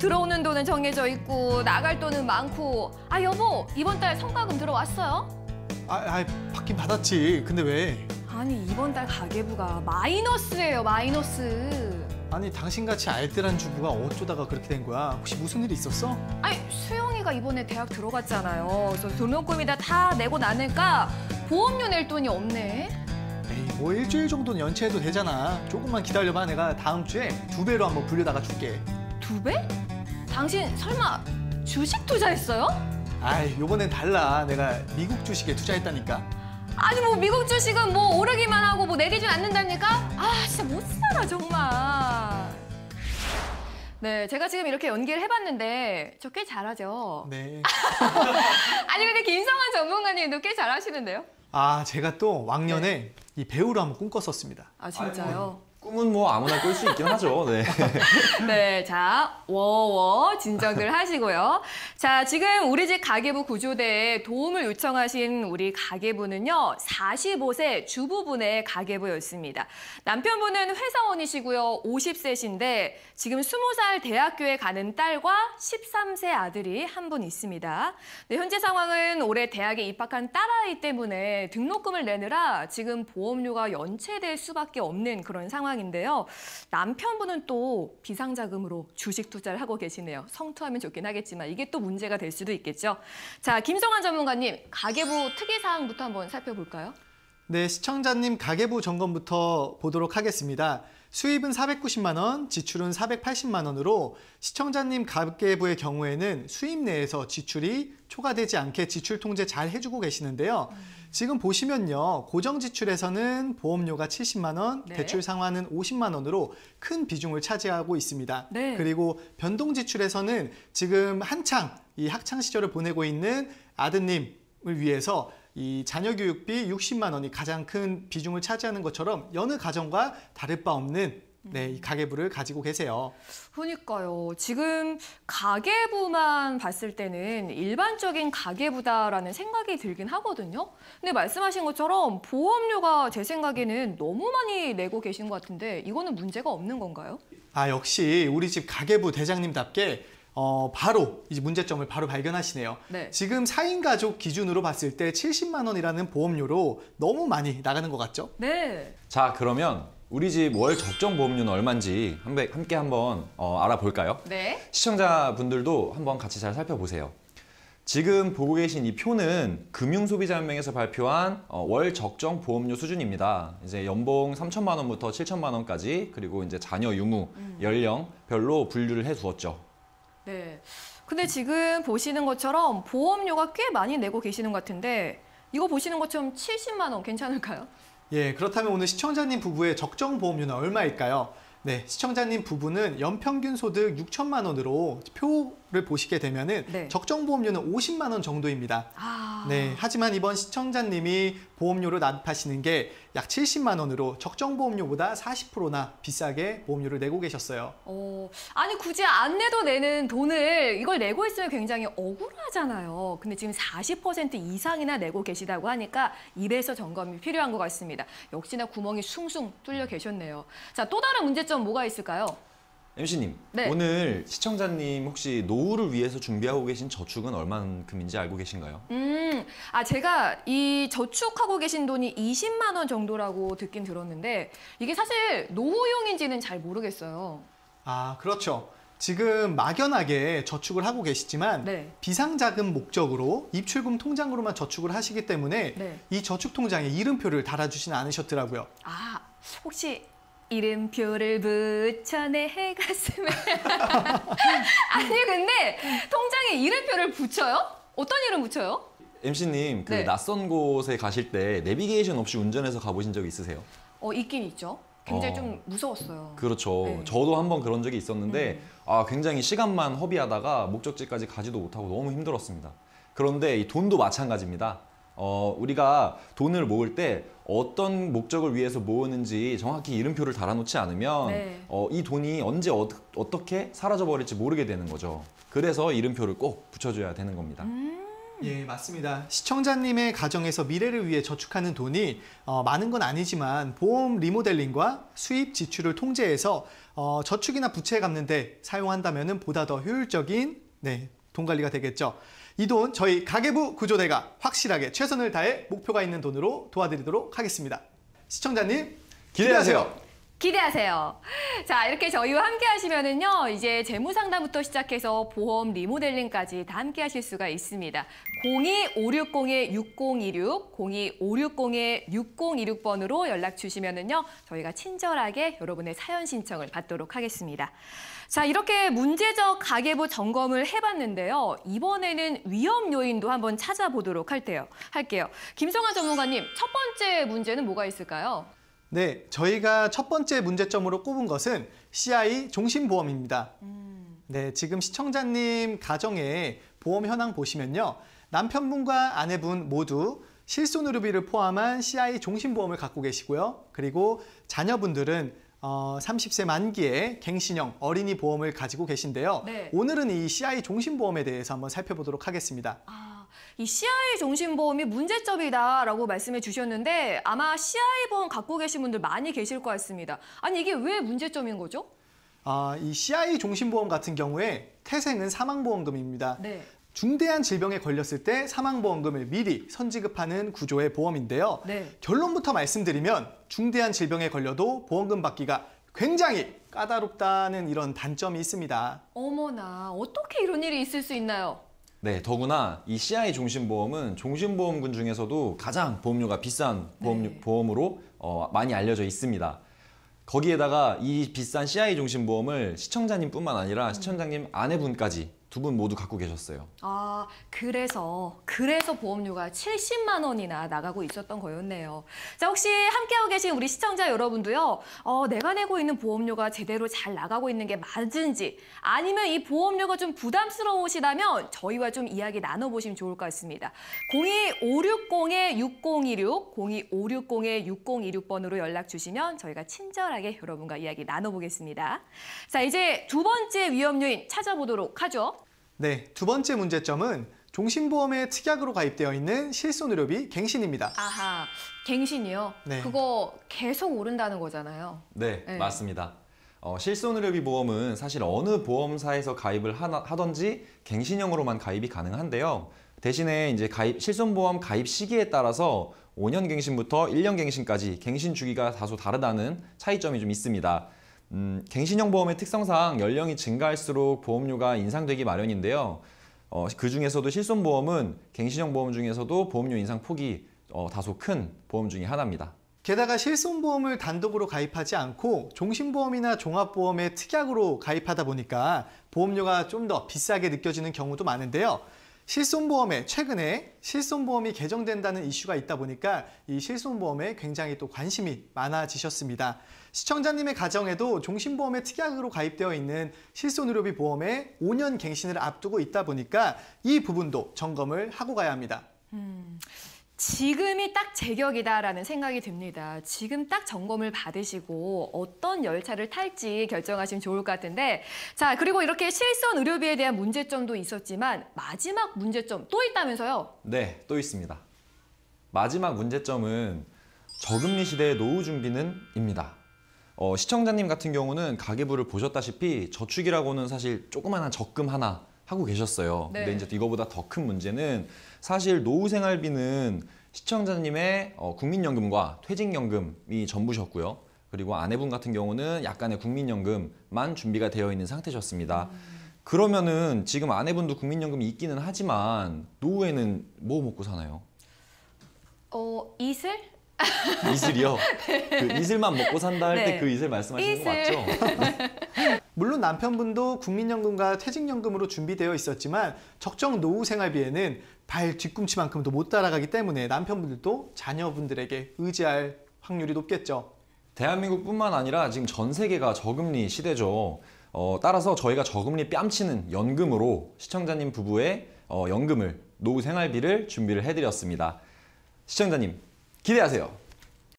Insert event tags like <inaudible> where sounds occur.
들어오는 돈은 정해져 있고 나갈 돈은 많고 아 여보 이번 달 성과금 들어왔어요? 아, 아 받긴 받았지. 근데 왜? 아니 이번 달 가계부가 마이너스예요 마이너스 아니 당신같이 알뜰한 주부가 어쩌다가 그렇게 된 거야? 혹시 무슨 일이 있었어? 아니 수영이가 이번에 대학 들어갔잖아요 그래서 등록금이다 다 내고 나니까 보험료 낼 돈이 없네 에이 뭐 일주일 정도는 연체해도 되잖아. 조금만 기다려봐. 내가 다음 주에 두 배로 한번 불려다가 줄게. 두 배? 당신 설마 주식 투자했어요? 아이 요번엔 달라. 내가 미국 주식에 투자했다니까. 아니 뭐 미국 주식은 뭐 오르기만 하고 뭐 내리진 않는답니까? 아 진짜 못 살아 정말. 네, 제가 지금 이렇게 연기를 해봤는데 저 꽤 잘하죠. 네. <laughs> 아니 근데 김성환 전문가님도 꽤 잘하시는데요? 아 제가 또 왕년에 이 배우로 한번 꿈꿨었습니다. 아 진짜요? 꿈은 뭐 아무나 꿀 수 있긴 하죠. 네. <laughs> 네, 자, 워워 진정들 하시고요. 자, 지금 우리 집 가계부 구조대에 도움을 요청하신 우리 가계부는요, 45세 주부분의 가계부였습니다. 남편분은 회사원이시고요, 50세신데 지금 20살 대학교에 가는 딸과 13세 아들이 한 분 있습니다. 네, 현재 상황은 올해 대학에 입학한 딸아이 때문에 등록금을 내느라 지금 보험료가 연체될 수밖에 없는 그런 상황 인데요. 남편분은 또 비상자금으로 주식 투자를 하고 계시네요. 성투하면 좋긴 하겠지만 이게 또 문제가 될 수도 있겠죠. 자, 김성환 전문가님, 가계부 특이사항부터 한번 살펴볼까요? 네, 시청자님 가계부 점검부터 보도록 하겠습니다. 수입은 490만 원, 지출은 480만 원으로 시청자님 가계부의 경우에는 수입 내에서 지출이 초과되지 않게 지출 통제 잘 해주고 계시는데요. 지금 보시면요, 고정 지출에서는 보험료가 70만 원, 네. 대출 상환은 50만 원으로 큰 비중을 차지하고 있습니다. 네. 그리고 변동 지출에서는 지금 한창 이 학창 시절을 보내고 있는 아드님 을 위해서 이 자녀 교육비 60만 원이 가장 큰 비중을 차지하는 것처럼 여느 가정과 다를 바 없는 네, 이 가계부를 가지고 계세요. 그러니까요. 지금 가계부만 봤을 때는 일반적인 가계부다라는 생각이 들긴 하거든요. 근데 말씀하신 것처럼 보험료가 제 생각에는 너무 많이 내고 계신 것 같은데 이거는 문제가 없는 건가요? 아, 역시 우리 집 가계부 대장님답게 어, 바로 이제 문제점을 바로 발견하시네요. 네. 지금 4인 가족 기준으로 봤을 때 70만 원이라는 보험료로 너무 많이 나가는 것 같죠? 네. 자, 그러면 우리 집 월 적정 보험료는 얼마인지 함께, 함께 한번 어, 알아볼까요? 네. 시청자분들도 한번 같이 잘 살펴보세요. 지금 보고 계신 이 표는 금융소비자연맹에서 발표한 어, 월 적정 보험료 수준입니다. 이제 연봉 3천만 원부터 7천만 원까지 그리고 이제 자녀 유무, 연령 별로 분류를 해 두었죠. 네. 근데 지금 보시는 것처럼 보험료가 꽤 많이 내고 계시는 것 같은데 이거 보시는 것처럼 70만 원 괜찮을까요? 예, 그렇다면 오늘 시청자님 부부의 적정 보험료는 얼마일까요? 네, 시청자님 부부는 연평균 소득 6천만 원으로 표 를 보시게 되면은 네. 적정 보험료는 50만 원 정도입니다. 아. 네, 하지만 이번 시청자님이 보험료로 납입하시는 게 약 70만 원으로 적정 보험료보다 40%나 비싸게 보험료를 내고 계셨어요. 어, 아니 굳이 안 내도 내는 돈을 이걸 내고 있으면 굉장히 억울하잖아요. 근데 지금 40% 이상이나 내고 계시다고 하니까 이래서 점검이 필요한 것 같습니다. 역시나 구멍이 숭숭 뚫려 계셨네요. 자, 또 다른 문제점 뭐가 있을까요? MC님, 네. 오늘 시청자님 혹시 노후를 위해서 준비하고 계신 저축은 얼만큼인지 알고 계신가요? 음, 아 제가 이 저축하고 계신 돈이 20만 원 정도라고 듣긴 들었는데 이게 사실 노후용인지는 잘 모르겠어요. 아, 그렇죠. 지금 막연하게 저축을 하고 계시지만 네. 비상자금 목적으로 입출금 통장으로만 저축을 하시기 때문에 네. 이 저축 통장에 이름표를 달아주진 않으셨더라고요. 아, 혹시 이름표를 붙여 내 가슴에 <laughs> 아니 근데 통장에 이름표를 붙여요? 어떤 이름 붙여요? MC님, 그 네. 낯선 곳에 가실 때 내비게이션 없이 운전해서 가보신 적 있으세요? 어 있긴 있죠. 굉장히 어. 좀 무서웠어요. 그렇죠. 네. 저도 한번 그런 적이 있었는데 음. 아, 굉장히 시간만 허비하다가 목적지까지 가지도 못하고 너무 힘들었습니다. 그런데 이 돈도 마찬가지입니다. 어, 우리가 돈을 모을 때 어떤 목적을 위해서 모으는지 정확히 이름표를 달아놓지 않으면 네. 어, 이 돈이 언제 어, 어떻게 사라져 버릴지 모르게 되는 거죠. 그래서 이름표를 꼭 붙여줘야 되는 겁니다. 음, 예, 맞습니다. 시청자님의 가정에서 미래를 위해 저축하는 돈이 어, 많은 건 아니지만 보험 리모델링과 수입 지출을 통제해서 어, 저축이나 부채 갚는데 사용한다면 보다 더 효율적인 네, 돈 관리가 되겠죠. 이 돈 저희 가계부 구조대가 확실하게 최선을 다해 목표가 있는 돈으로 도와드리도록 하겠습니다. 시청자님 기대하세요. 기대하세요. 자, 이렇게 저희와 함께 하시면은요, 이제 재무 상담부터 시작해서 보험 리모델링까지 다 함께 하실 수가 있습니다. 02-560-6026, 02-560-6026번으로 연락 주시면은요, 저희가 친절하게 여러분의 사연 신청을 받도록 하겠습니다. 자, 이렇게 문제적 가계부 점검을 해봤는데요. 이번에는 위험 요인도 한번 찾아보도록 할게요. 할게요. 김성환 전문가님, 첫 번째 문제는 뭐가 있을까요? 네, 저희가 첫 번째 문제점으로 꼽은 것은 CI 종신보험입니다. 네, 지금 시청자님 가정의 보험 현황 보시면요. 남편분과 아내분 모두 실손의료비를 포함한 CI 종신보험을 갖고 계시고요. 그리고 자녀분들은 어, 30세 만기에 갱신형 어린이 보험을 가지고 계신데요. 네. 오늘은 이 CI 종신보험에 대해서 한번 살펴보도록 하겠습니다. 아, 이 CI 종신보험이 문제점이다라고 말씀해 주셨는데 아마 CI 보험 갖고 계신 분들 많이 계실 것 같습니다. 아니 이게 왜 문제점인 거죠? 아, 이 CI 종신보험 같은 경우에 태생은 사망보험금입니다. 네. 중대한 질병에 걸렸을 때 사망보험금을 미리 선지급하는 구조의 보험인데요. 네. 결론부터 말씀드리면 중대한 질병에 걸려도 보험금 받기가 굉장히 까다롭다는 이런 단점이 있습니다. 어머나 어떻게 이런 일이 있을 수 있나요? 네, 더구나 이 CI 종신보험은 종신보험군 중에서도 가장 보험료가 비싼 보험, 네. 보험으로 어, 많이 알려져 있습니다. 거기에다가 이 비싼 CI 종신보험을 시청자님뿐만 아니라 시청자님 아내분까지 두 분 모두 갖고 계셨어요. 아 그래서 그래서 보험료가 70만 원이나 나가고 있었던 거였네요. 자 혹시 함께하고 계신 우리 시청자 여러분도요. 어, 내가 내고 있는 보험료가 제대로 잘 나가고 있는 게 맞은지 아니면 이 보험료가 좀 부담스러우시다면 저희와 좀 이야기 나눠 보시면 좋을 것 같습니다. 02-560-6026, 02-560-6026번으로 연락 주시면 저희가 친절하게 여러분과 이야기 나눠 보겠습니다. 자 이제 두 번째 위험 요인 찾아보도록 하죠. 네, 두 번째 문제점은 종신보험에 특약으로 가입되어 있는 실손의료비 갱신입니다. 아하, 갱신이요? 네. 그거 계속 오른다는 거잖아요. 네, 네. 맞습니다. 어, 실손의료비 보험은 사실 어느 보험사에서 가입을 하나, 하던지 갱신형으로만 가입이 가능한데요. 대신에 이제 가입 실손보험 가입 시기에 따라서 5년 갱신부터 1년 갱신까지 갱신 주기가 다소 다르다는 차이점이 좀 있습니다. 음, 갱신형 보험의 특성상 연령이 증가할수록 보험료가 인상되기 마련인데요. 어, 그 중에서도 실손보험은 갱신형 보험 중에서도 보험료 인상 폭이 어, 다소 큰 보험 중에 하나입니다. 게다가 실손보험을 단독으로 가입하지 않고 종신보험이나 종합보험에 특약으로 가입하다 보니까 보험료가 좀 더 비싸게 느껴지는 경우도 많은데요. 실손보험에 최근에 실손보험이 개정된다는 이슈가 있다 보니까 이 실손보험에 굉장히 또 관심이 많아지셨습니다. 시청자님의 가정에도 종신보험에 특약으로 가입되어 있는 실손의료비 보험에 5년 갱신을 앞두고 있다 보니까 이 부분도 점검을 하고 가야 합니다. 지금이 딱 제격이다라는 생각이 듭니다. 지금 딱 점검을 받으시고 어떤 열차를 탈지 결정하시면 좋을 것 같은데 자 그리고 이렇게 실손 의료비에 대한 문제점도 있었지만 마지막 문제점 또 있다면서요? 네, 또 있습니다. 마지막 문제점은 저금리 시대의 노후 준비는 입니다. 어, 시청자님 같은 경우는 가계부를 보셨다시피 저축이라고는 사실 조그마한 적금 하나 하고 계셨어요. 네. 근데 이제 이거보다 더 큰 문제는 사실 노후 생활비는 시청자님의 어, 국민연금과 퇴직연금이 전부셨고요. 그리고 아내분 같은 경우는 약간의 국민연금만 준비가 되어 있는 상태셨습니다. 그러면은 지금 아내분도 국민연금이 있기는 하지만 노후에는 뭐 먹고 사나요? 어 이슬? 이슬이요? <laughs> 그 이슬만 먹고 산다 할때 네. 그 이슬 말씀하시는 거 이슬. 맞죠? <laughs> 물론 남편분도 국민연금과 퇴직연금으로 준비되어 있었지만 적정 노후 생활비에는 발 뒤꿈치만큼도 못 따라가기 때문에 남편분들도 자녀분들에게 의지할 확률이 높겠죠. 대한민국뿐만 아니라 지금 전 세계가 저금리 시대죠. 어, 따라서 저희가 저금리 뺨치는 연금으로 시청자님 부부의 어, 연금을 노후 생활비를 준비를 해드렸습니다. 시청자님 기대하세요.